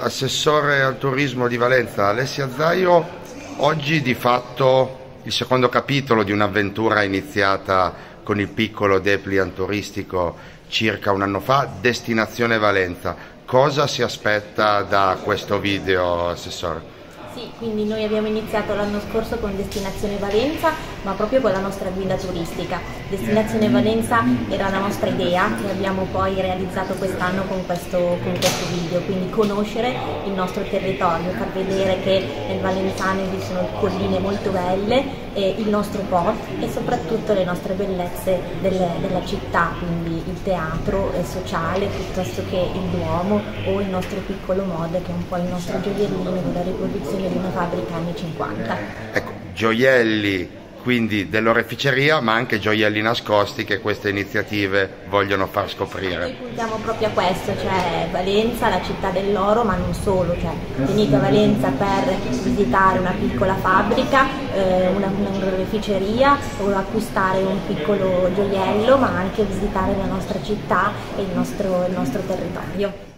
assessore al turismo di Valenza, Alessia Zaio, oggi di fatto il secondo capitolo di un'avventura iniziata con il piccolo Depliant turistico circa un anno fa, Destinazione Valenza. Cosa si aspetta da questo video, Assessore? Sì, quindi noi abbiamo iniziato l'anno scorso con Destinazione Valenza, ma proprio con la nostra guida turistica. Destinazione Valenza era la nostra idea che abbiamo poi realizzato quest'anno con questo, con questo video, quindi conoscere il nostro territorio, far vedere che nel Valenzano ci sono colline molto belle, il nostro port e soprattutto le nostre bellezze delle, della città, quindi il teatro sociale piuttosto che il Duomo o il nostro piccolo mod che è un po' il nostro gioiellino della riproduzione di una fabbrica anni 50. Ecco, gioielli quindi dell'oreficeria ma anche gioielli nascosti che queste iniziative vogliono far scoprire. Noi puntiamo proprio a questo, cioè Valenza, la città dell'oro, ma non solo, cioè venite a Valenza per visitare una piccola fabbrica, eh, una, un'oreficeria o acquistare un piccolo gioiello, ma anche visitare la nostra città e il nostro, il nostro territorio.